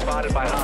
Spotted by